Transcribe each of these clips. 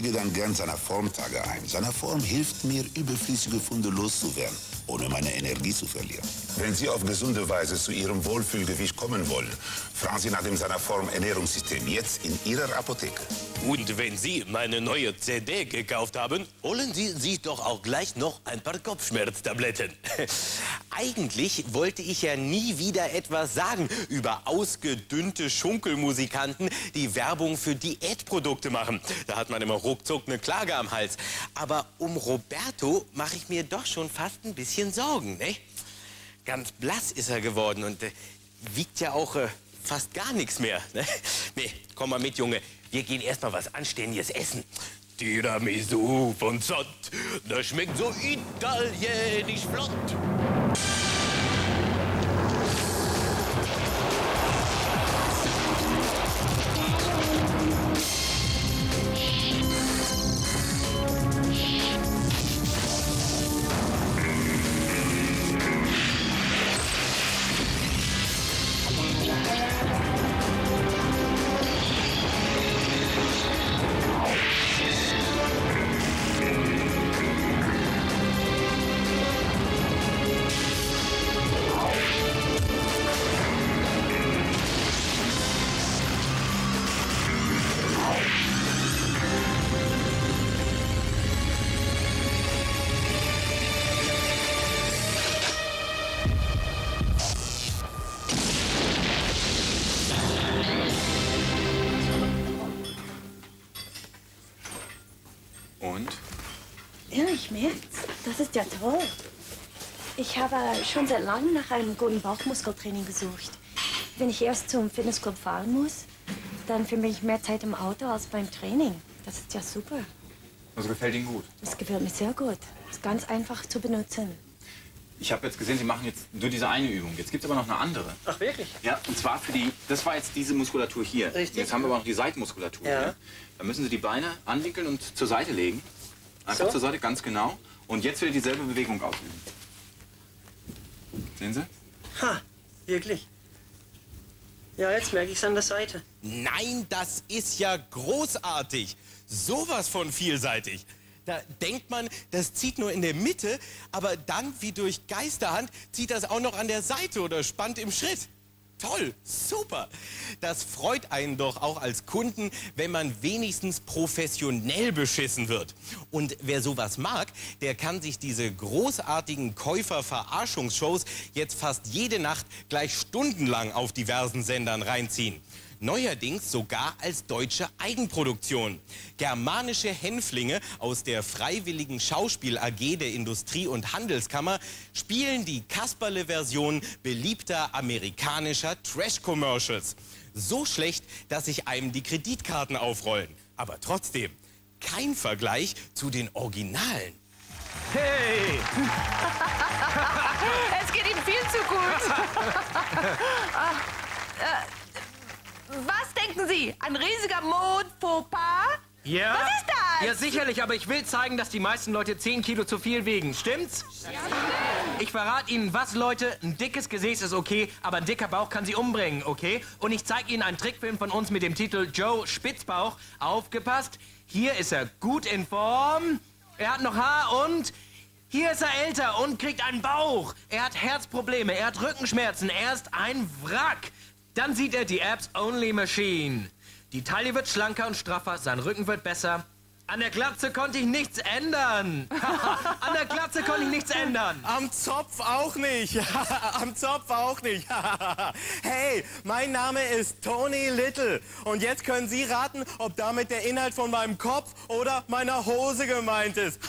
lege dann gern seiner Formtage ein. Seine Form hilft mir, überflüssige Funde loszuwerden, ohne meine Energie zu verlieren. Wenn Sie auf gesunde Weise zu Ihrem Wohlfühlgewicht kommen wollen, fragen Sie nach dem seiner Form Ernährungssystem jetzt in Ihrer Apotheke. Und wenn Sie meine neue CD gekauft haben, holen Sie sich doch auch gleich noch ein paar Kopfschmerztabletten. Eigentlich wollte ich ja nie wieder etwas sagen über ausgedünnte Schunkelmusikanten, die Werbung für Diätprodukte machen. Da hat man immer ruckzuck eine Klage am Hals. Aber um Roberto mache ich mir doch schon fast ein bisschen Sorgen, ne? Ganz blass ist er geworden und äh, wiegt ja auch äh, fast gar nichts mehr. Ne? Nee, komm mal mit, Junge. Wir gehen erst mal was Anständiges essen. Tiramisu von Zott, das schmeckt so italienisch flott. Merk's. Das ist ja toll. Ich habe schon seit langem nach einem guten Bauchmuskeltraining gesucht. Wenn ich erst zum Fitnessclub fahren muss, dann verbringe ich mehr Zeit im Auto als beim Training. Das ist ja super. Also gefällt Ihnen gut. Das gefällt mir sehr gut. Ist ganz einfach zu benutzen. Ich habe jetzt gesehen, Sie machen jetzt nur diese eine Übung. Jetzt gibt es aber noch eine andere. Ach, wirklich? Ja, und zwar für die, das war jetzt diese Muskulatur hier. Richtig. Jetzt haben wir aber noch die Seitenmuskulatur. Ja. Hier. Da müssen Sie die Beine anwinkeln und zur Seite legen. Einfach So? zur Seite, ganz genau. Und jetzt wieder dieselbe Bewegung ausüben. Sehen Sie? Ha, wirklich. Ja, jetzt merke ich es an der Seite. Nein, das ist ja großartig. Sowas von vielseitig. Da denkt man, das zieht nur in der Mitte, aber dann, wie durch Geisterhand, zieht das auch noch an der Seite oder spannt im Schritt. Toll, super. Das freut einen doch auch als Kunden, wenn man wenigstens professionell beschissen wird. Und wer sowas mag, der kann sich diese großartigen Käufer-Verarschungsshows jetzt fast jede Nacht gleich stundenlang auf diversen Sendern reinziehen. Neuerdings sogar als deutsche Eigenproduktion. Germanische Hänflinge aus der Freiwilligen Schauspiel AG der Industrie- und Handelskammer spielen die Kasperle-Version beliebter amerikanischer Trash-Commercials. So schlecht, dass sich einem die Kreditkarten aufrollen. Aber trotzdem, kein Vergleich zu den Originalen. Hey! Es geht Ihnen viel zu gut. Ah, äh, was denken Sie? Ein riesiger Mond-Fauxpas? Ja? Was ist das? Ja, sicherlich, aber ich will zeigen, dass die meisten Leute 10 Kilo zu viel wiegen. Stimmt's? Ich verrate Ihnen was, Leute. Ein dickes Gesäß ist okay, aber ein dicker Bauch kann Sie umbringen, okay? Und ich zeige Ihnen einen Trickfilm von uns mit dem Titel Joe Spitzbauch. Aufgepasst, hier ist er gut in Form. Er hat noch Haar und... Hier ist er älter und kriegt einen Bauch. Er hat Herzprobleme, er hat Rückenschmerzen, er ist ein Wrack. Dann sieht er die Apps Only Machine. Die Taille wird schlanker und straffer, sein Rücken wird besser. An der Glatze konnte ich nichts ändern. An der Glatze konnte ich nichts ändern. Am Zopf auch nicht. Am Zopf auch nicht. hey, mein Name ist Tony Little. Und jetzt können Sie raten, ob damit der Inhalt von meinem Kopf oder meiner Hose gemeint ist.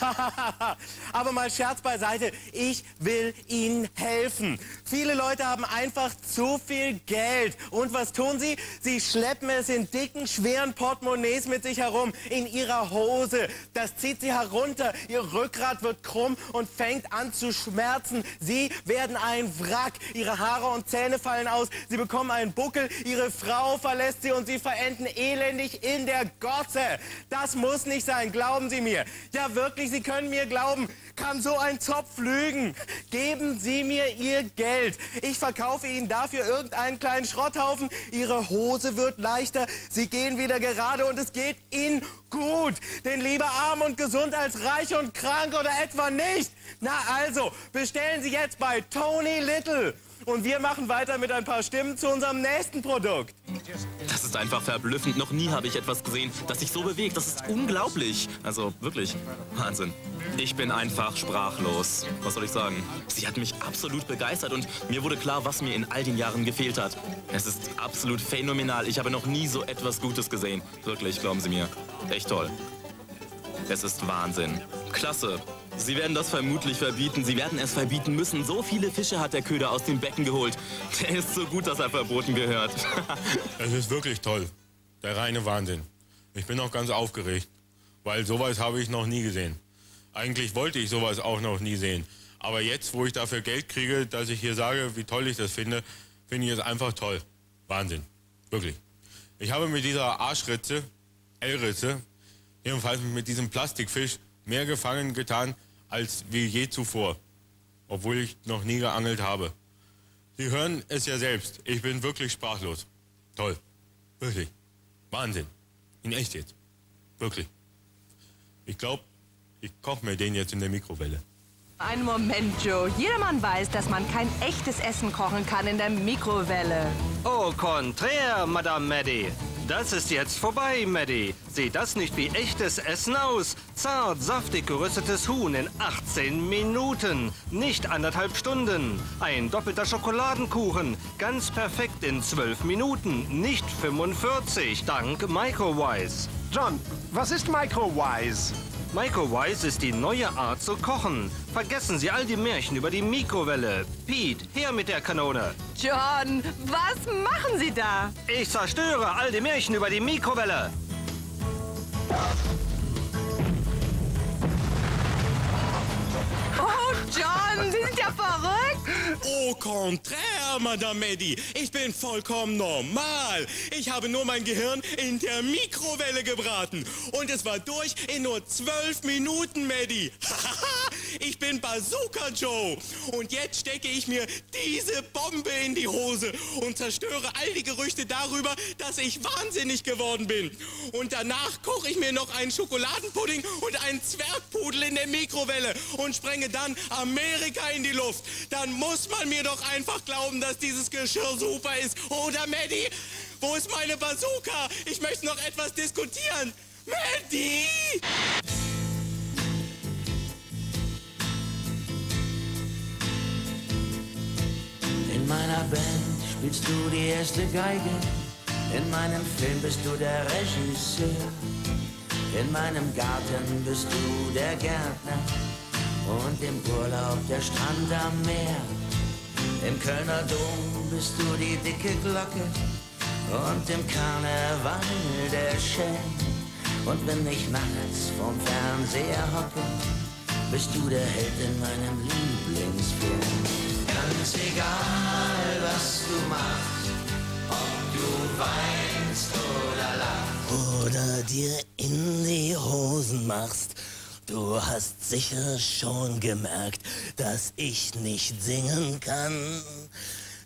Aber mal Scherz beiseite. Ich will Ihnen helfen. Viele Leute haben einfach zu viel Geld. Und was tun sie? Sie schleppen es in dicken, schweren Portemonnaies mit sich herum. In ihrer Hose. Das zieht sie herunter. Ihr Rückgrat wird krumm und fängt an zu schmerzen. Sie werden ein Wrack. Ihre Haare und Zähne fallen aus. Sie bekommen einen Buckel. Ihre Frau verlässt sie und sie verenden elendig in der Gosse. Das muss nicht sein. Glauben Sie mir. Ja, wirklich, Sie können mir glauben. Kann so ein Zopf lügen? Geben Sie mir Ihr Geld. Ich verkaufe Ihnen dafür irgendeinen kleinen Schrotthaufen. Ihre Hose wird leichter. Sie gehen wieder gerade und es geht Ihnen gut. Denn lieber arm und gesund als reich und krank oder etwa nicht. Na also, bestellen Sie jetzt bei Tony Little. Und wir machen weiter mit ein paar Stimmen zu unserem nächsten Produkt. Das ist einfach verblüffend. Noch nie habe ich etwas gesehen, das sich so bewegt. Das ist unglaublich. Also wirklich, Wahnsinn. Ich bin einfach sprachlos. Was soll ich sagen? Sie hat mich absolut begeistert und mir wurde klar, was mir in all den Jahren gefehlt hat. Es ist absolut phänomenal. Ich habe noch nie so etwas Gutes gesehen. Wirklich, glauben Sie mir. Echt toll. Es ist Wahnsinn. Klasse. Sie werden das vermutlich verbieten. Sie werden es verbieten müssen. So viele Fische hat der Köder aus dem Becken geholt. Der ist so gut, dass er verboten gehört. Es ist wirklich toll. Der reine Wahnsinn. Ich bin auch ganz aufgeregt, weil sowas habe ich noch nie gesehen. Eigentlich wollte ich sowas auch noch nie sehen. Aber jetzt, wo ich dafür Geld kriege, dass ich hier sage, wie toll ich das finde, finde ich es einfach toll. Wahnsinn. Wirklich. Ich habe mit dieser Arschritze, L-Ritze, jedenfalls mit diesem Plastikfisch, mehr gefangen getan als wie je zuvor. Obwohl ich noch nie geangelt habe. Sie hören es ja selbst. Ich bin wirklich sprachlos. Toll. Wirklich. Wahnsinn. In echt jetzt. Wirklich. Ich glaube, ich koche mir den jetzt in der Mikrowelle. Einen Moment, Joe. Jedermann weiß, dass man kein echtes Essen kochen kann in der Mikrowelle. Au contraire, Madame Maddie. Das ist jetzt vorbei, Maddie. Sieht das nicht wie echtes Essen aus? Zart, saftig geröstetes Huhn in 18 Minuten. Nicht anderthalb Stunden. Ein doppelter Schokoladenkuchen. Ganz perfekt in 12 Minuten. Nicht 45. Dank Microwise. John, was ist Microwise? Microwise ist die neue Art zu kochen. Vergessen Sie all die Märchen über die Mikrowelle. Pete, her mit der Kanone. John, was machen Sie da? Ich zerstöre all die Märchen über die Mikrowelle. Sie sind ja verrückt. Au contraire, Madame Eddy. Ich bin vollkommen normal. Ich habe nur mein Gehirn in der Mikrowelle gebraten. Und es war durch in nur zwölf Minuten, Maddie. ich bin Bazooka Joe. Und jetzt stecke ich mir diese Bombe in die Hose und zerstöre all die Gerüchte darüber, dass ich wahnsinnig geworden bin. Und danach koche ich mir noch einen Schokoladenpudding und einen Zwergpudel in der Mikrowelle und sprenge dann Amerika in die Luft. Dann muss man mir doch einfach glauben, dass dieses Geschirr super ist. Oder, Maddie? Wo ist meine Bazooka? Ich möchte noch etwas diskutieren. Maddie! Meiner Band spielst du die erste Geige. In meinem Film bist du der Regisseur. In meinem Garten bist du der Gärtner. Und im Urlaub der Strand am Meer. Im Kölner Dom bist du die dicke Glocke. Und im Karneval der Schelm. Und wenn ich nachts vorm Fernseher hocke, bist du der Held in meinem Lieblingsfilm. Ganz egal, was du machst, ob du weinst oder lachst. Oder dir in die Hosen machst. Du hast sicher schon gemerkt, dass ich nicht singen kann.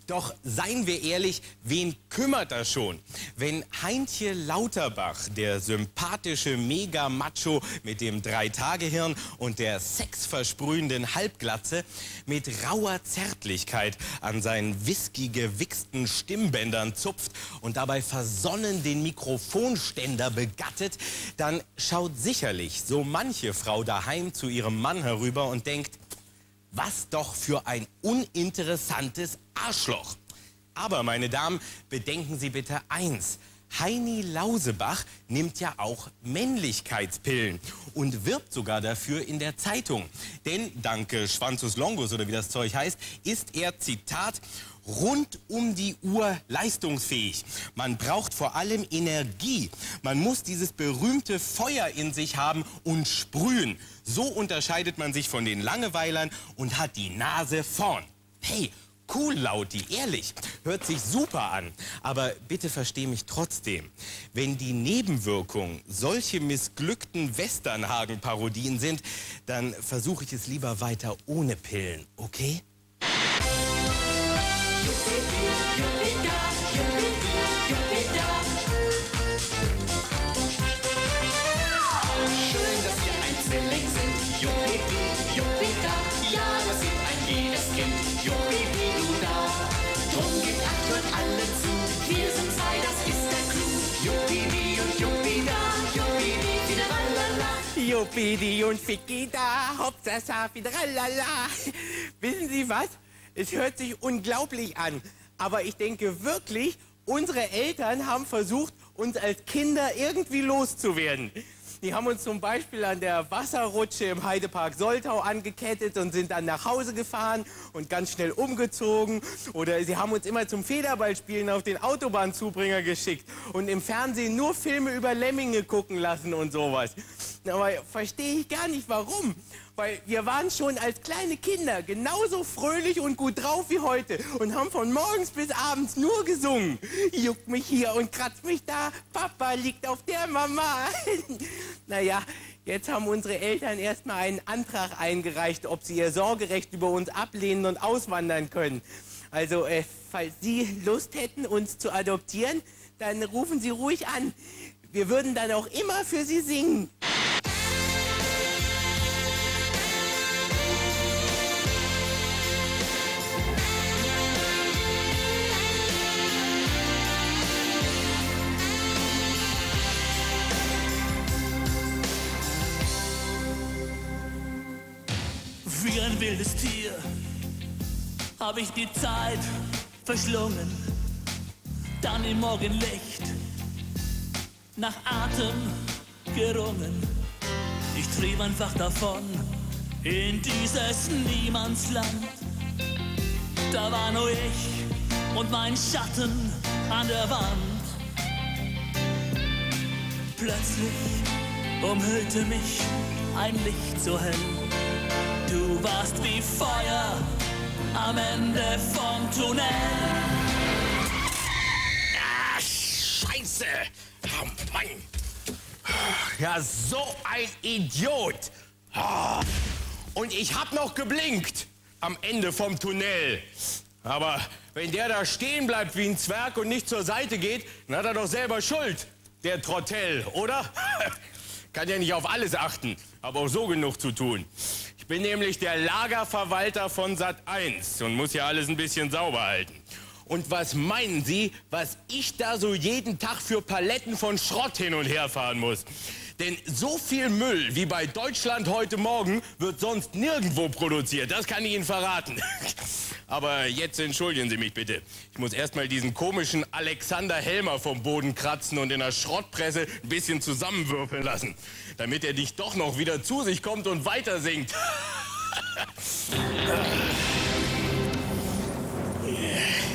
Doch seien wir ehrlich, wen kümmert das schon? Wenn Heintje Lauterbach, der sympathische Mega-Macho mit dem Dreitagehirn und der sexversprühenden Halbglatze, mit rauer Zärtlichkeit an seinen whisky-gewichsten Stimmbändern zupft und dabei versonnen den Mikrofonständer begattet, dann schaut sicherlich so manche Frau daheim zu ihrem Mann herüber und denkt, was doch für ein uninteressantes Arschloch. Aber, meine Damen, bedenken Sie bitte eins. Heini Lausebach nimmt ja auch Männlichkeitspillen und wirbt sogar dafür in der Zeitung. Denn dank äh, Schwanzus Longus oder wie das Zeug heißt, ist er, Zitat, rund um die Uhr leistungsfähig. Man braucht vor allem Energie. Man muss dieses berühmte Feuer in sich haben und sprühen. So unterscheidet man sich von den Langeweilern und hat die Nase vorn. Hey, Cool, Lauti, ehrlich. Hört sich super an. Aber bitte versteh mich trotzdem. Wenn die Nebenwirkungen solche missglückten Westernhagen-Parodien sind, dann versuche ich es lieber weiter ohne Pillen, okay? Juppidi und Fikida, Hauptsache wieder lala. Wissen Sie was? Es hört sich unglaublich an. Aber ich denke wirklich, unsere Eltern haben versucht, uns als Kinder irgendwie loszuwerden. Die haben uns zum Beispiel an der Wasserrutsche im Heidepark Soltau angekettet und sind dann nach Hause gefahren und ganz schnell umgezogen. Oder sie haben uns immer zum Federballspielen auf den Autobahnzubringer geschickt und im Fernsehen nur Filme über Lemminge gucken lassen und sowas. Aber verstehe ich gar nicht warum. Weil wir waren schon als kleine Kinder genauso fröhlich und gut drauf wie heute und haben von morgens bis abends nur gesungen. Juckt mich hier und kratzt mich da, Papa liegt auf der Mama. naja, jetzt haben unsere Eltern erstmal einen Antrag eingereicht, ob sie ihr Sorgerecht über uns ablehnen und auswandern können. Also, äh, falls Sie Lust hätten, uns zu adoptieren, dann rufen Sie ruhig an. Wir würden dann auch immer für Sie singen. Ein wildes Tier habe ich die Zeit verschlungen. Dann im Morgenlicht nach Atem gerungen. Ich trieb einfach davon in dieses Niemandsland. Da war nur ich und mein Schatten an der Wand. Plötzlich umhüllte mich ein Licht so hell. Warst wie Feuer am Ende vom Tunnel. Ah, Scheiße! Oh Mann! Ja, so ein Idiot! Ah, Und ich hab noch geblinkt am Ende vom Tunnel. Aber wenn der da stehen bleibt wie ein Zwerg und nicht zur Seite geht, dann hat er doch selber Schuld, der Trottel, oder? Kann ja nicht auf alles achten, aber auch so genug zu tun. Ich bin nämlich der Lagerverwalter von Sat 1 und muss ja alles ein bisschen sauber halten. Und was meinen Sie, was ich da so jeden Tag für Paletten von Schrott hin und her fahren muss? Denn so viel Müll wie bei Deutschland heute Morgen wird sonst nirgendwo produziert. Das kann ich Ihnen verraten. Aber jetzt entschuldigen Sie mich bitte. Ich muss erstmal diesen komischen Alexander Helmer vom Boden kratzen und in der Schrottpresse ein bisschen zusammenwürfeln lassen, damit er dich doch noch wieder zu sich kommt und weiter singt. yeah.